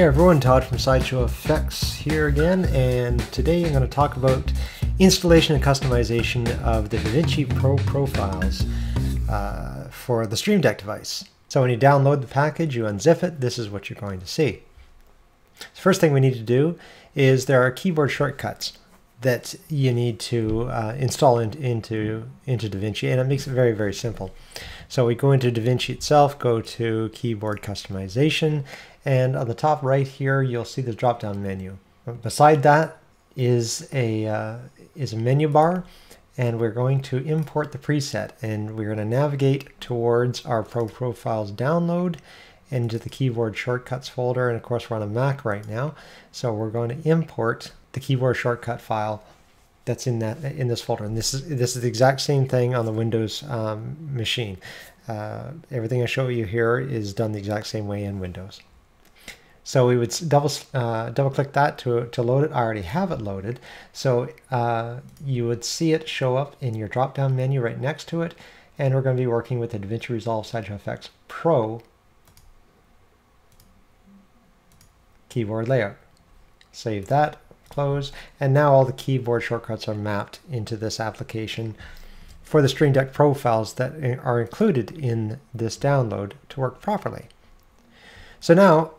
Hey everyone, Todd from Sideshow Effects here again, and today I'm going to talk about installation and customization of the DaVinci Pro profiles uh, for the Stream Deck device. So when you download the package, you unzip it, this is what you're going to see. The first thing we need to do is there are keyboard shortcuts that you need to uh, install in, into, into DaVinci, and it makes it very, very simple. So we go into DaVinci itself, go to keyboard customization, and on the top right here, you'll see the drop-down menu. Beside that is a, uh, is a menu bar, and we're going to import the preset, and we're going to navigate towards our Pro Profiles download into the keyboard shortcuts folder, and of course we're on a Mac right now, so we're going to import the keyboard shortcut file that's in that in this folder. And this is this is the exact same thing on the Windows um, machine. Uh, everything I show you here is done the exact same way in Windows. So we would double uh, double click that to, to load it. I already have it loaded. So uh, you would see it show up in your drop down menu right next to it. And we're going to be working with DaVinci Resolve Sideshow Effects Pro keyboard layout. Save that, close, and now all the keyboard shortcuts are mapped into this application for the Stream Deck profiles that are included in this download to work properly. So now,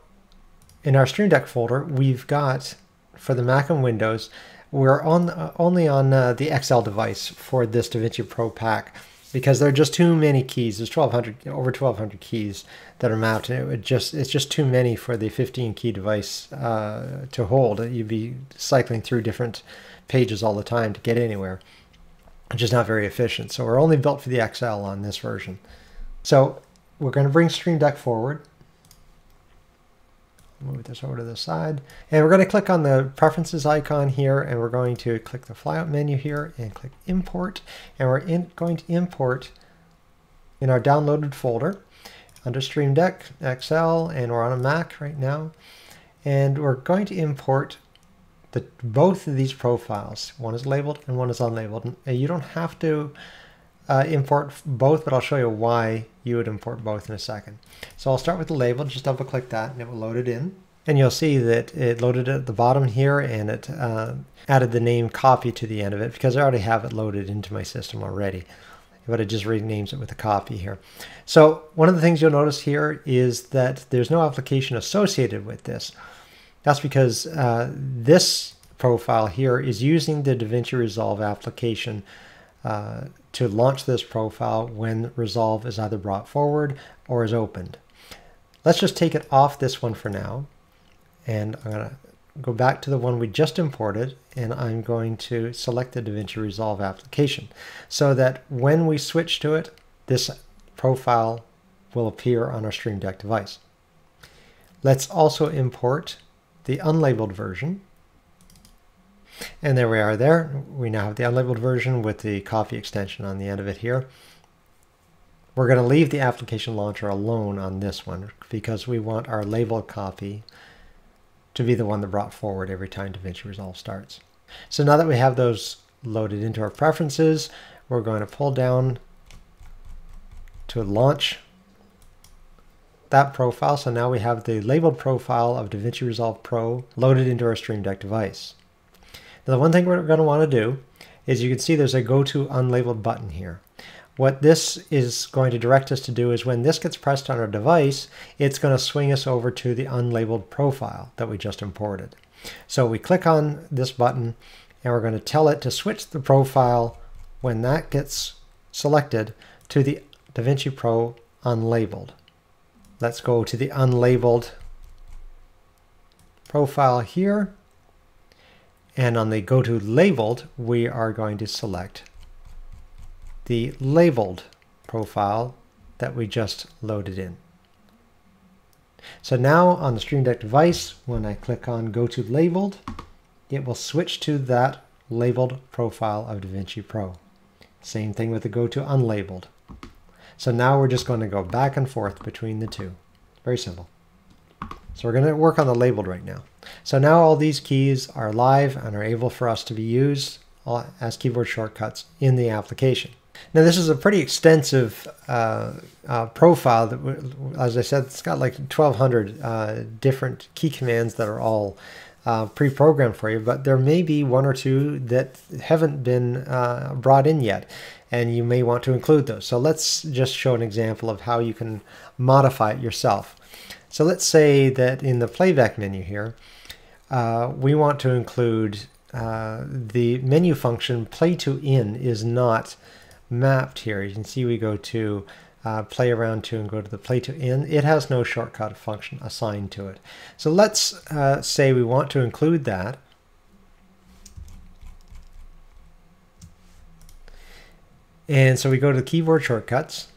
in our Stream Deck folder, we've got, for the Mac and Windows, we're on uh, only on uh, the XL device for this DaVinci Pro pack because there are just too many keys. There's 1,200, over 1,200 keys that are mapped. It just it's just too many for the 15 key device uh, to hold. You'd be cycling through different pages all the time to get anywhere, which is not very efficient. So we're only built for the XL on this version. So we're going to bring Stream Deck forward move this over to the side. And we're going to click on the preferences icon here and we're going to click the flyout menu here and click import. And we're in, going to import in our downloaded folder under Stream Deck XL and we're on a Mac right now. And we're going to import the, both of these profiles. One is labeled and one is unlabeled. And you don't have to uh, import both, but I'll show you why you would import both in a second. So I'll start with the label, just double click that and it will load it in. And you'll see that it loaded at the bottom here and it uh, added the name copy to the end of it because I already have it loaded into my system already. But it just renames it with a copy here. So one of the things you'll notice here is that there's no application associated with this. That's because uh, this profile here is using the DaVinci Resolve application uh, to launch this profile when Resolve is either brought forward or is opened. Let's just take it off this one for now. And I'm going to go back to the one we just imported and I'm going to select the DaVinci Resolve application so that when we switch to it, this profile will appear on our Stream Deck device. Let's also import the unlabeled version and there we are there. We now have the unlabeled version with the coffee extension on the end of it here. We're going to leave the application launcher alone on this one because we want our labeled copy to be the one that brought forward every time DaVinci Resolve starts. So now that we have those loaded into our preferences, we're going to pull down to launch that profile. So now we have the labeled profile of DaVinci Resolve Pro loaded into our Stream Deck device. Now the one thing we're going to want to do is you can see there's a go to unlabeled button here. What this is going to direct us to do is when this gets pressed on our device, it's going to swing us over to the unlabeled profile that we just imported. So we click on this button and we're going to tell it to switch the profile when that gets selected to the DaVinci Pro unlabeled. Let's go to the unlabeled profile here and on the go to labeled, we are going to select the labeled profile that we just loaded in. So now on the Stream Deck device, when I click on go to labeled, it will switch to that labeled profile of DaVinci Pro. Same thing with the go to unlabeled. So now we're just going to go back and forth between the two. Very simple. So we're going to work on the labeled right now. So now all these keys are live and are able for us to be used as keyboard shortcuts in the application. Now this is a pretty extensive uh, uh, profile that, as I said, it's got like 1,200 uh, different key commands that are all uh, pre-programmed for you, but there may be one or two that haven't been uh, brought in yet, and you may want to include those. So let's just show an example of how you can modify it yourself. So let's say that in the playback menu here, uh, we want to include uh, the menu function play to in is not mapped here. You can see we go to uh, play around to and go to the play to in. It has no shortcut function assigned to it. So let's uh, say we want to include that. And so we go to the keyboard shortcuts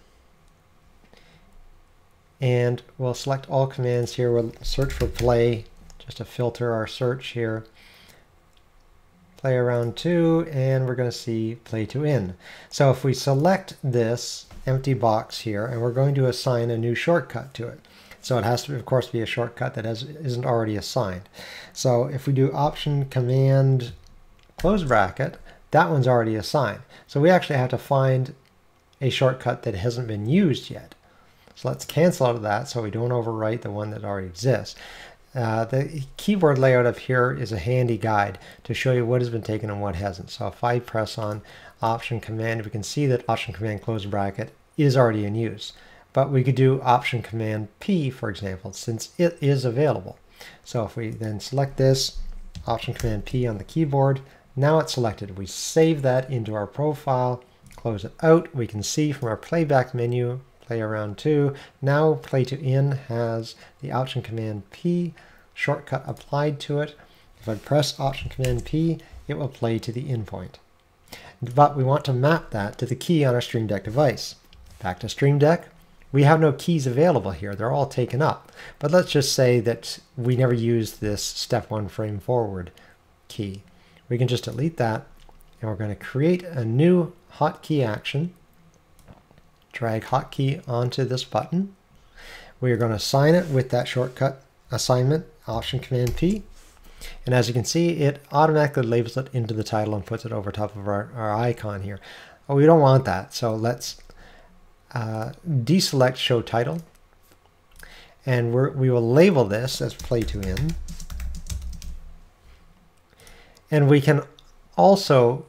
and we'll select all commands here. We'll search for play just to filter our search here. Play around to, and we're going to see play to in. So if we select this empty box here, and we're going to assign a new shortcut to it. So it has to, of course, be a shortcut that has, isn't already assigned. So if we do Option Command close bracket, that one's already assigned. So we actually have to find a shortcut that hasn't been used yet. So let's cancel out of that so we don't overwrite the one that already exists. Uh, the keyboard layout up here is a handy guide to show you what has been taken and what hasn't. So if I press on Option Command, we can see that Option Command close bracket is already in use. But we could do Option Command P, for example, since it is available. So if we then select this, Option Command P on the keyboard, now it's selected. We save that into our profile, close it out. We can see from our playback menu play around to. Now play to in has the option command P shortcut applied to it. If I press option command P, it will play to the in point. But we want to map that to the key on our Stream Deck device. Back to Stream Deck. We have no keys available here. They're all taken up. But let's just say that we never used this step one frame forward key. We can just delete that and we're going to create a new hotkey action drag hotkey onto this button. We are going to assign it with that shortcut assignment, Option Command P. And as you can see, it automatically labels it into the title and puts it over top of our, our icon here. Oh, we don't want that, so let's uh, deselect Show Title. And we we will label this as Play to In. And we can also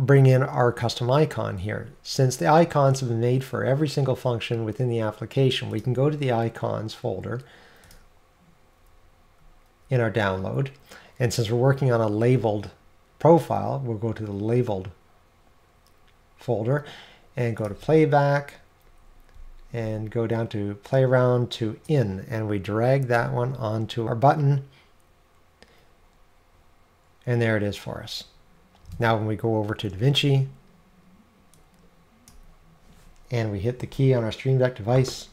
bring in our custom icon here. Since the icons have been made for every single function within the application, we can go to the icons folder in our download. And since we're working on a labeled profile, we'll go to the labeled folder and go to playback and go down to play around to in and we drag that one onto our button and there it is for us. Now when we go over to DaVinci and we hit the key on our Stream Deck device,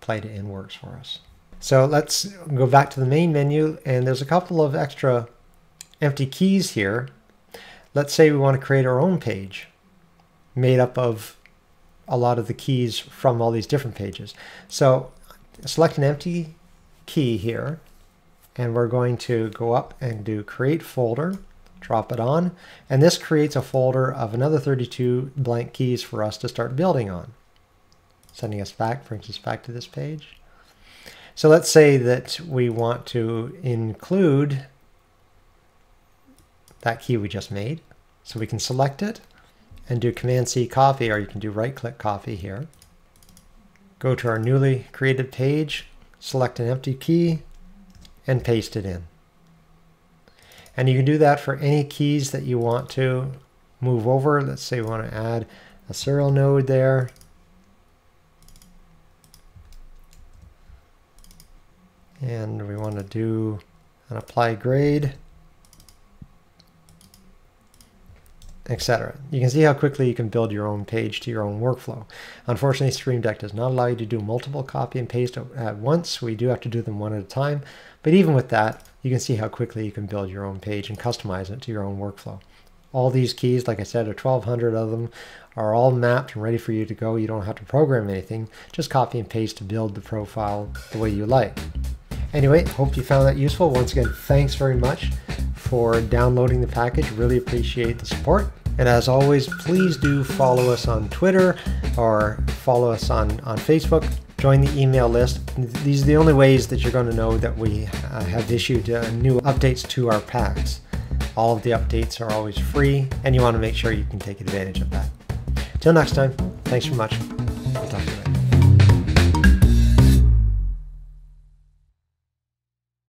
play to in works for us. So let's go back to the main menu and there's a couple of extra empty keys here. Let's say we want to create our own page made up of a lot of the keys from all these different pages. So select an empty key here and we're going to go up and do create folder drop it on, and this creates a folder of another 32 blank keys for us to start building on. Sending us back, brings us back to this page. So let's say that we want to include that key we just made. So we can select it and do Command C copy, or you can do right click copy here. Go to our newly created page, select an empty key, and paste it in. And you can do that for any keys that you want to move over. Let's say we want to add a serial node there. And we want to do an apply grade, etc. You can see how quickly you can build your own page to your own workflow. Unfortunately, Stream Deck does not allow you to do multiple copy and paste at once. We do have to do them one at a time. But even with that, you can see how quickly you can build your own page and customize it to your own workflow. All these keys, like I said, are 1200 of them, are all mapped and ready for you to go. You don't have to program anything, just copy and paste to build the profile the way you like. Anyway, hope you found that useful. Once again, thanks very much for downloading the package. Really appreciate the support. And as always, please do follow us on Twitter or follow us on, on Facebook. Join the email list. These are the only ways that you're going to know that we uh, have issued uh, new updates to our packs. All of the updates are always free, and you want to make sure you can take advantage of that. Till next time, thanks so much.